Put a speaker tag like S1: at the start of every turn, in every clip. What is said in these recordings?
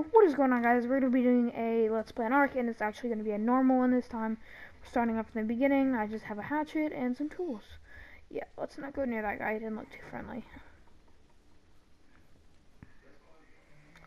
S1: What is going on guys? We're going to be doing a Let's Play an Ark, and it's actually going to be a normal one this time. We're starting off from the beginning. I just have a hatchet and some tools. Yeah, let's not go near that guy. He didn't look too friendly.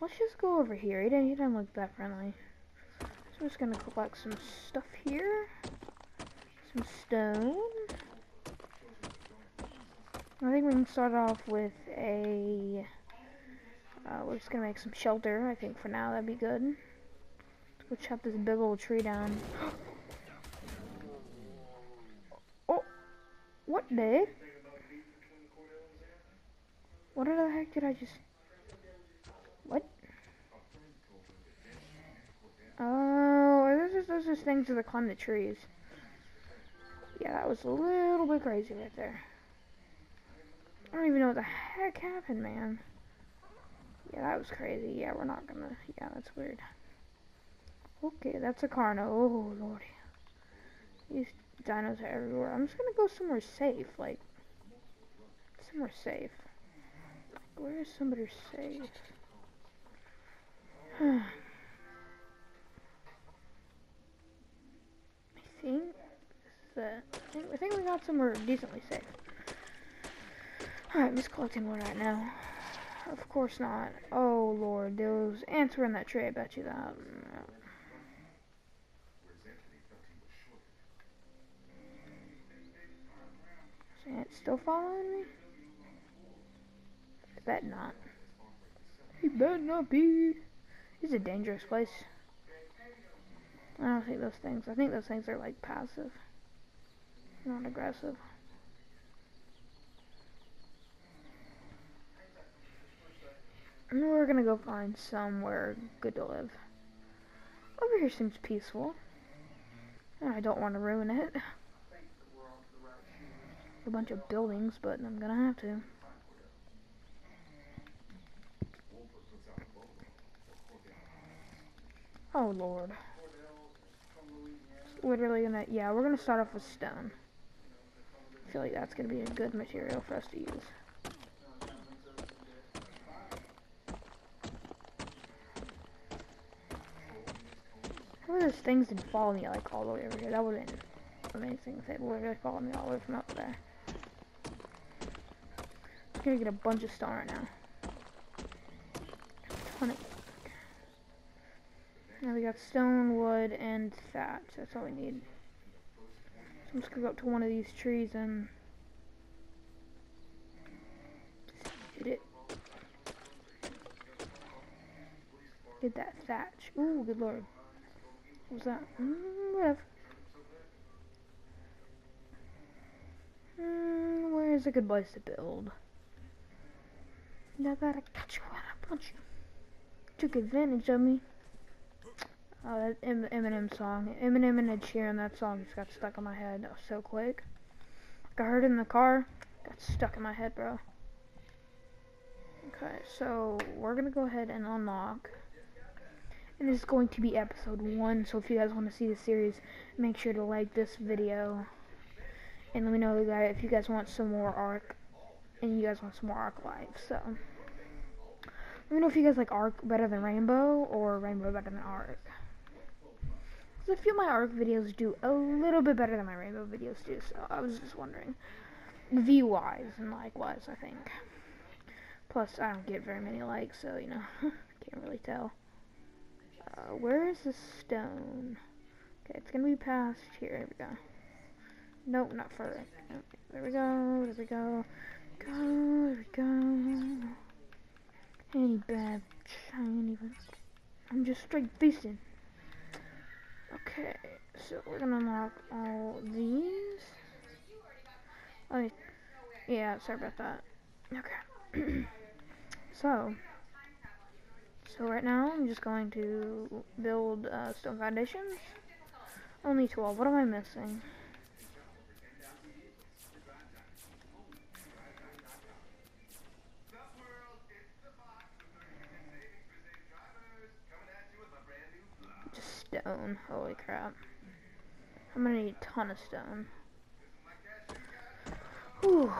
S1: Let's just go over here. He didn't, he didn't look that friendly. So I'm just going to collect some stuff here. Some stone. I think we can start off with a... Uh, we're just gonna make some shelter, I think for now, that'd be good. Let's go chop this big old tree down. oh! What the? What the heck did I just... What? Oh, those are, those are things that climb the trees. Yeah, that was a little bit crazy right there. I don't even know what the heck happened, man. Yeah, that was crazy. Yeah, we're not gonna... Yeah, that's weird. Okay, that's a Carno. Oh, lordy. These dinos are everywhere. I'm just gonna go somewhere safe. Like, somewhere safe. Like, where is somebody safe? I think... I think, I think we got somewhere decently safe. Alright, I'm just collecting wood right now. Of course not. Oh lord, those ants were in that tree, I bet you that. Is ant still following me? I bet not. He better not be. Is a dangerous place. I don't think those things, I think those things are like passive, not aggressive. We're gonna go find somewhere good to live. Over here seems peaceful. And I don't want to ruin it. A bunch of buildings, but I'm gonna have to. Oh lord. Literally gonna, yeah, we're gonna start off with stone. I feel like that's gonna be a good material for us to use. Those things didn't follow me like all the way over here? That would have been amazing if they literally followed me all the way from up there. I'm gonna get a bunch of stone right now. Of now we got stone, wood, and thatch. That's all we need. So I'm just gonna go up to one of these trees and hit it. Get that thatch. Ooh, good lord. Was that? Mm, whatever. Mm, where's a good place to build? I gotta catch you when I punch you. Took advantage of me. Oh, that Eminem song. Eminem and Ed Sheeran, that song just got stuck in my head so quick. Got heard in the car, got stuck in my head, bro. Okay, so we're gonna go ahead and unlock and this is going to be episode 1, so if you guys want to see the series, make sure to like this video. And let me know if you guys want some more ARK, and you guys want some more ARK Live, so. Let me know if you guys like ARK better than Rainbow, or Rainbow better than Ark. Because I feel my ARK videos do a little bit better than my Rainbow videos do, so I was just wondering. View-wise, and like-wise, I think. Plus, I don't get very many likes, so, you know, can't really tell. Uh, where is the stone? Okay, it's gonna be past here. There we go. Nope, not further. There we go. There we go. Go. There we go. Any bad shine even. I'm just straight facing. Okay, so we're gonna unlock all these. Oh, yeah, sorry about that. Okay. so, so right now, I'm just going to build uh, stone foundations. Only 12. What am I missing? Just stone. Holy crap. I'm gonna need a ton of stone. Whew.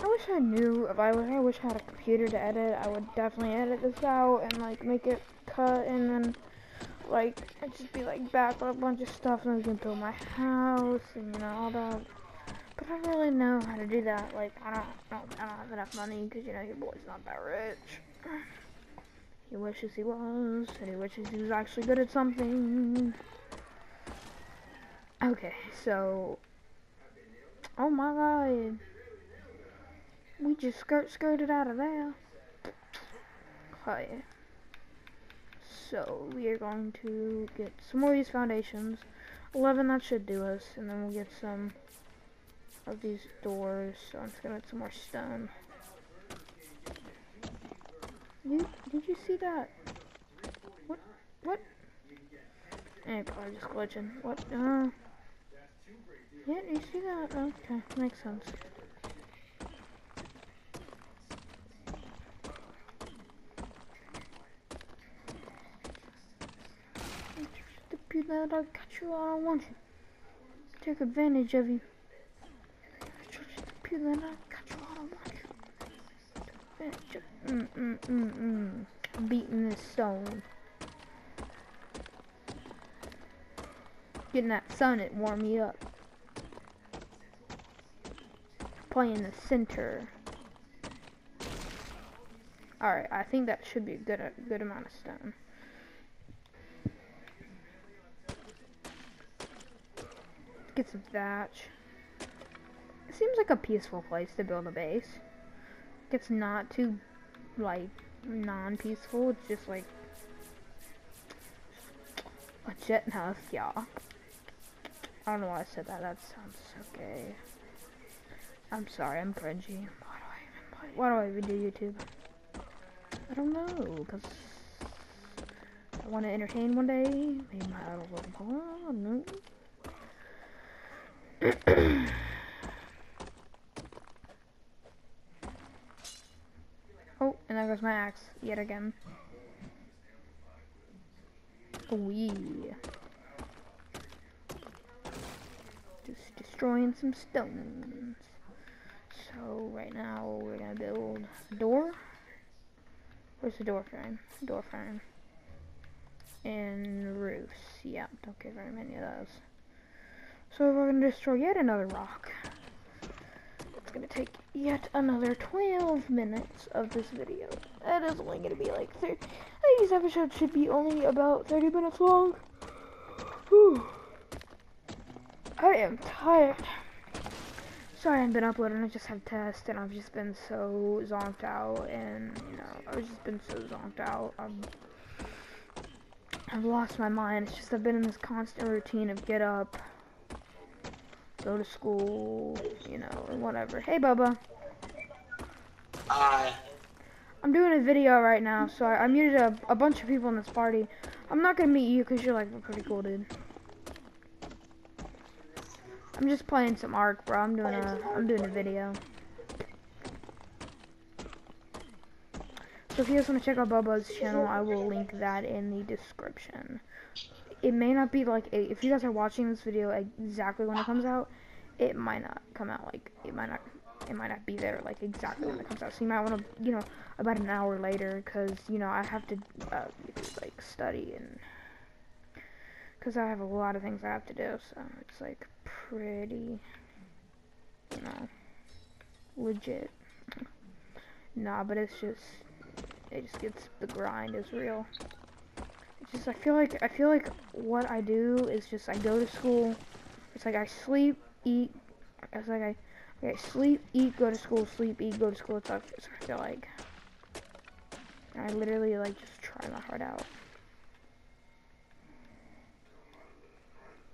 S1: I wish I knew, if I, I wish I had a computer to edit, I would definitely edit this out and like make it cut and then like, I'd just be like back with a bunch of stuff and I was gonna build my house and you know, all that. But I don't really know how to do that. Like, I don't, I don't, I don't have enough money because you know, your boy's not that rich. He wishes he was, and he wishes he was actually good at something. Okay, so, oh my god. We just skirt skirted out of there. Okay. So, we are going to get some more of these foundations. 11, that should do us. And then we'll get some of these doors. So, I'm just going to get some more stone. You, did you see that? What? What? Eh, probably just glitching. What? Uh. Yeah, you see that? Okay, makes sense. Stupid that I got you all I want you. Take advantage of you. Stupid that I got you all I want you. Advantage of Mm, mm, mm, mm. Beating this stone. Getting that sun, it warm me up. Playing the center. Alright, I think that should be a good, a good amount of stone. Some thatch. It seems like a peaceful place to build a base. It's not too like non-peaceful. It's just like a jet house, yeah. I don't know why I said that. That sounds so gay. I'm sorry, I'm cringy. Why do I even? Do YouTube? I don't know, because I want to entertain one day. Maybe my idol will. I don't know. Oh, and there goes my axe yet again. Wee. Just destroying some stones. So right now we're gonna build a door. Where's the door frame? Door frame. And roofs. Yeah, don't get very many of those. So we're gonna destroy yet another rock. It's gonna take yet another 12 minutes of this video. That is only gonna be like 30. These episodes should be only about 30 minutes long. Whew. I am tired. Sorry I haven't been uploading, I just have tests and I've just been so zonked out and, you know, I've just been so zonked out. I'm, I've lost my mind. It's just I've been in this constant routine of get up, go to school, you know, or whatever. Hey, Bubba.
S2: Hi.
S1: I'm doing a video right now, so I, I muted a, a bunch of people in this party. I'm not gonna meet you because you're like a pretty cool dude. I'm just playing some Ark, bro. I'm doing a I'm doing a video. So if you guys want to check out Bubba's channel, I will link that in the description it may not be like if you guys are watching this video exactly when it comes out, it might not come out like it might not it might not be there like exactly when it comes out. So you might want to you know about an hour later because you know I have to uh, like study and because I have a lot of things I have to do. So it's like pretty you know legit. Nah, but it's just it just gets the grind is real just I feel like I feel like what I do is just I go to school. It's like I sleep, eat. It's like I, okay, sleep, eat, go to school, sleep, eat, go to school. It's like, it's, I feel like I literally like just try my heart out.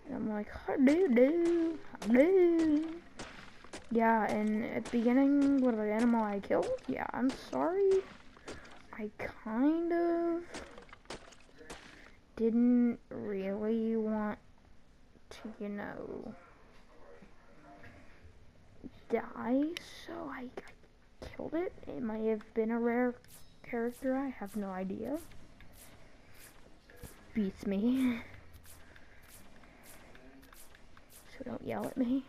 S1: And I'm like, do, do, do. Yeah, and at the beginning, what the animal I killed? Yeah, I'm sorry. I kind of didn't really want to, you know, die, so I, I killed it. It might have been a rare character, I have no idea. Beats me. So don't yell at me.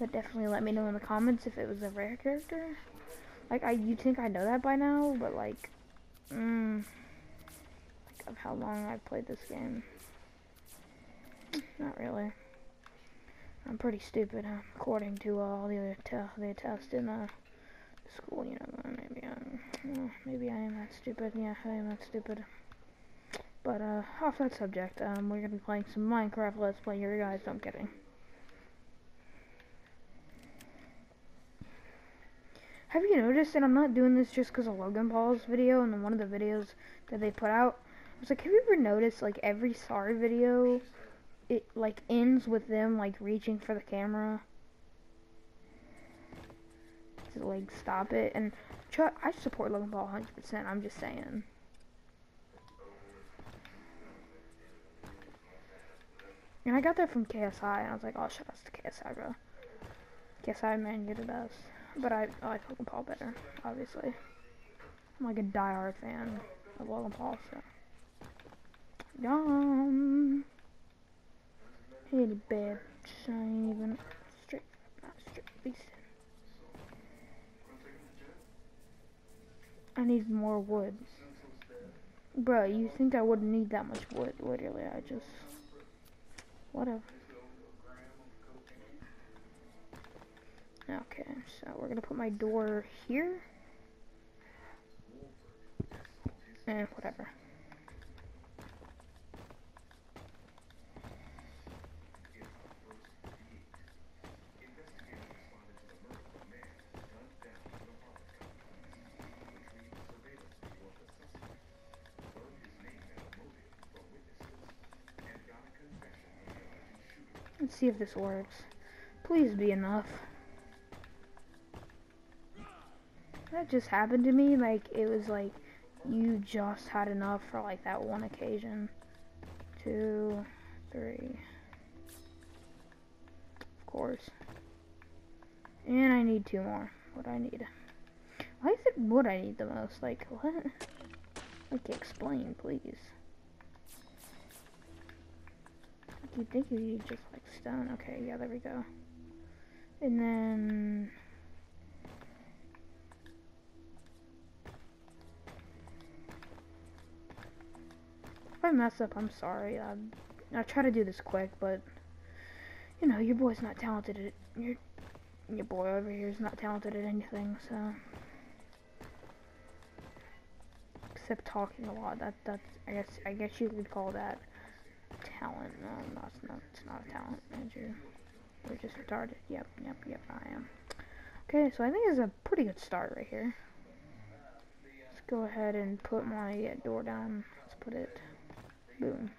S1: But definitely let me know in the comments if it was a rare character. Like, I you think I know that by now, but like, mm, like of how long I've played this game. Not really. I'm pretty stupid, huh? according to uh, all the other te the tests in uh, school. You know, maybe I'm, uh, maybe I am that stupid. Yeah, I am that stupid. But uh, off that subject, um, we're gonna be playing some Minecraft Let's Play here, guys. I'm kidding. Have you noticed, and I'm not doing this just because of Logan Paul's video and one of the videos that they put out, was like, have you ever noticed, like, every sorry video, it, like, ends with them, like, reaching for the camera to, like, stop it, and try, I support Logan Paul 100%, I'm just saying. And I got that from KSI, and I was like, oh, shout out to KSI, bro. KSI, man, you're the best. But I, I like Logan Paul better, obviously. I'm like a die-hard fan of Logan Paul, so. Yum. Hey, bad. Ain't even straight, not straight, least. I need more wood. Bro, you think I wouldn't need that much wood? Literally, I just... Whatever. Okay, so we're gonna put my door here. And whatever. Let's see if this works. Please be enough. That just happened to me, like, it was like, you just had enough for, like, that one occasion. Two, three. Of course. And I need two more. What I need? Why is it what I need the most? Like, what? Like, explain, please. You think you need just, like, stone. Okay, yeah, there we go. And then... If I mess up, I'm sorry. I, I try to do this quick, but you know, your boy's not talented at your your boy over here is not talented at anything, so except talking a lot. That that's I guess I guess you could call that talent. No, no, it's not. It's not a talent, Andrew. We're just retarded. Yep, yep, yep. I am. Okay, so I think it's a pretty good start right here. Let's go ahead and put my uh, door down. Let's put it Boom.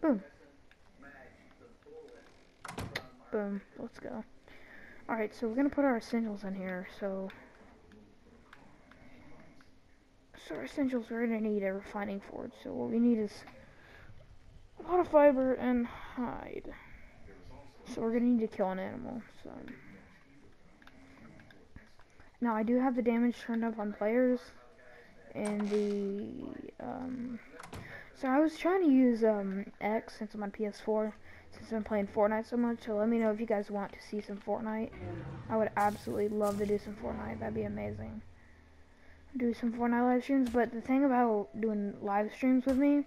S1: Boom. Boom. Let's go. Alright, so we're going to put our essentials in here, so... So our essentials, we're going to need a refining forge, so what we need is a lot of fiber and hide. So we're to need to kill an animal, so... Now, I do have the damage turned up on players, and the, um, so I was trying to use um, X since I'm on PS4, since I'm playing Fortnite so much. So let me know if you guys want to see some Fortnite. I would absolutely love to do some Fortnite. That'd be amazing. Do some Fortnite live streams. But the thing about doing live streams with me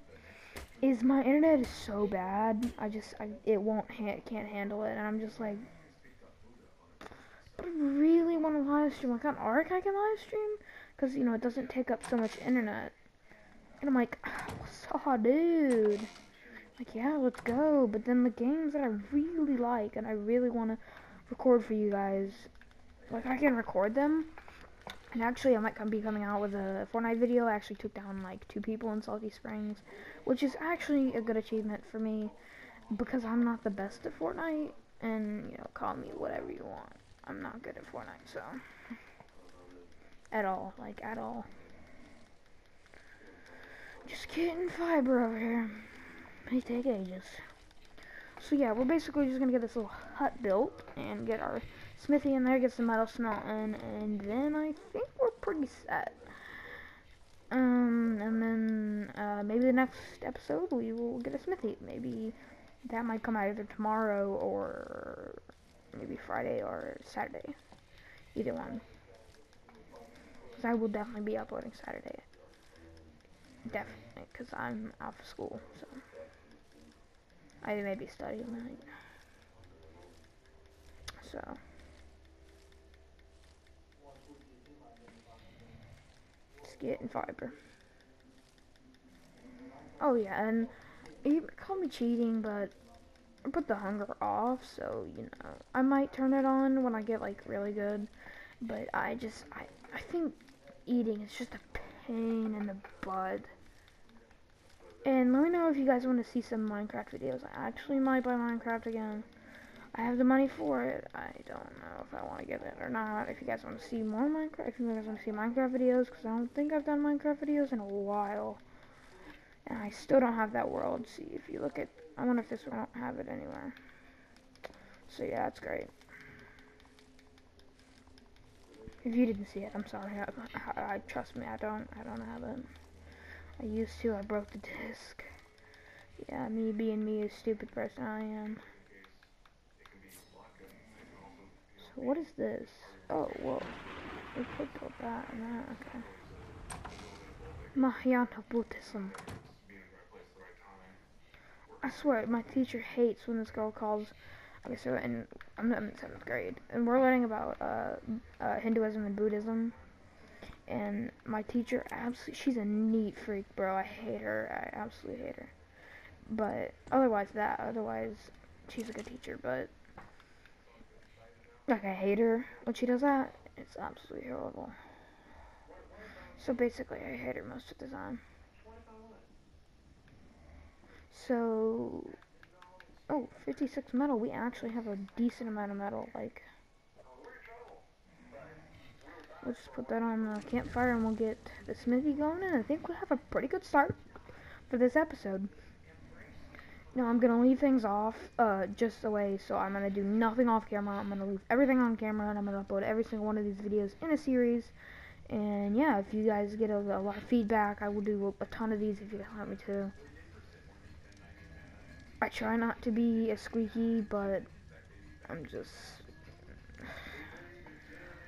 S1: is my internet is so bad. I just I, it won't ha can't handle it, and I'm just like. I really want to live stream. Like on Ark, I can live stream because you know it doesn't take up so much internet. And I'm like, ah, what's oh, dude. Like, yeah, let's go. But then the games that I really like and I really want to record for you guys, like, I can record them. And actually, I might come be coming out with a Fortnite video. I actually took down, like, two people in Salty Springs, which is actually a good achievement for me because I'm not the best at Fortnite. And, you know, call me whatever you want. I'm not good at Fortnite, so. At all. Like, at all. Just getting fiber over here. May take ages. So yeah, we're basically just gonna get this little hut built and get our smithy in there, gets the metal smelting, and then I think we're pretty set. Um, and then uh, maybe the next episode we will get a smithy. Maybe that might come out either tomorrow or maybe Friday or Saturday. Either one. Because I will definitely be uploading Saturday. Definitely, because I'm out of school, so. I may be studying night. So. Let's in fiber. Oh yeah, and you call me cheating, but I put the hunger off, so you know I might turn it on when I get like really good. But I just I I think eating is just a pain in the butt. And let me know if you guys want to see some Minecraft videos. I actually might buy Minecraft again. I have the money for it. I don't know if I want to get it or not. If you guys want to see more Minecraft, if you guys want to see Minecraft videos, because I don't think I've done Minecraft videos in a while. And I still don't have that world. See, if you look at, I wonder if this one don't have it anywhere. So yeah, that's great. If you didn't see it, I'm sorry. I, I, I trust me, I don't, I don't have it. I used to, I broke the disc. Yeah, me being me, a stupid person I am. So what is this? Oh, whoa. We could put that and that, okay. Mahayana Buddhism. I swear, my teacher hates when this girl calls. Okay, so in I'm in seventh grade, and we're learning about uh, uh, Hinduism and Buddhism. And my teacher, absolutely, she's a neat freak, bro. I hate her. I absolutely hate her. But otherwise, that otherwise, she's a good teacher. But like, I hate her when she does that. It's absolutely horrible. So basically, I hate her most of the time. So, oh, 56 metal. We actually have a decent amount of metal. Like, we'll just put that on the campfire and we'll get the smithy going. And I think we'll have a pretty good start for this episode. Now, I'm to leave things off uh, just the way, so I'm to do nothing off camera. I'm to leave everything on camera, and I'm to upload every single one of these videos in a series. And yeah, if you guys get a, a lot of feedback, I will do a, a ton of these if you guys want me to. I try not to be a squeaky, but I'm just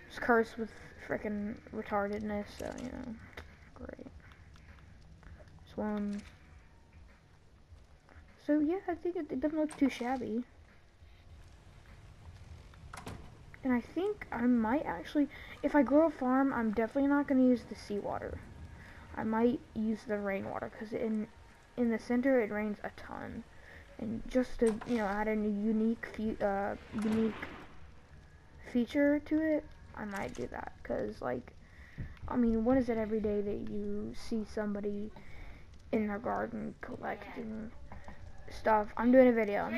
S1: just cursed with freaking retardedness, so you know, great. One. So yeah, I think it, it doesn't look too shabby. And I think I might actually, if I grow a farm, I'm definitely not going to use the seawater. I might use the rainwater, because in in the center it rains a ton and just to you know add a unique fe uh, unique feature to it, I might do that. Cause like, I mean, what is it every day that you see somebody in their garden collecting stuff? I'm doing a video.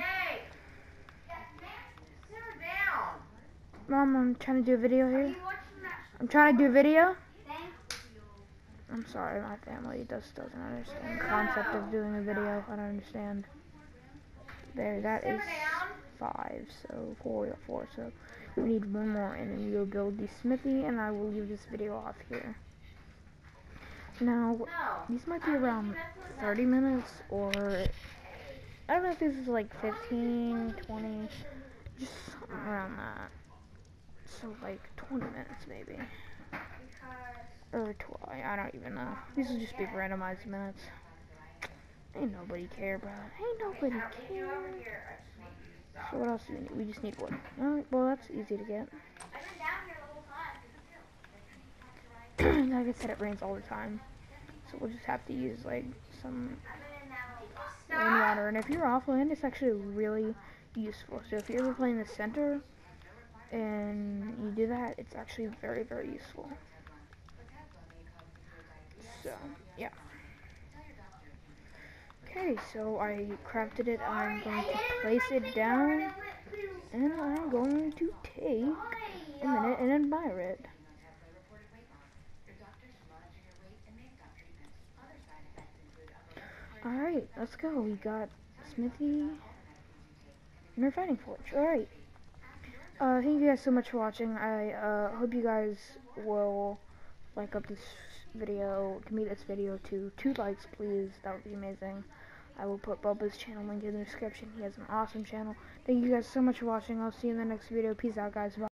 S1: Mom, I'm trying to do a video here. I'm trying to do a video. I'm sorry, my family just doesn't understand the concept of doing a video. I don't understand. There, that is five, so four, four, so we need one more, and then we'll build the smithy, and I will leave this video off here. Now, these might be around 30 minutes, or, I don't know if this is like 15, 20, just something around that. So, like, 20 minutes, maybe. Or 12, I don't even know. These will just be randomized minutes. Ain't nobody care, bro. Ain't nobody care. So what else do we need? We just need wood. Alright, well that's easy to get. like I said, it rains all the time. So we'll just have to use like some rainwater. And if you're offline, it's actually really useful. So if you're ever playing the center and you do that, it's actually very, very useful. So, yeah. Okay, so I crafted it. I'm going to place it down. And I'm going to take a minute and admire it. Alright, let's go. We got Smithy and refining forge. Alright. Uh, thank you guys so much for watching. I uh, hope you guys will like up this video, give me this video to two likes, please. That would be amazing. I will put Bubba's channel link in the description. He has an awesome channel. Thank you guys so much for watching. I'll see you in the next video. Peace out, guys. Bye.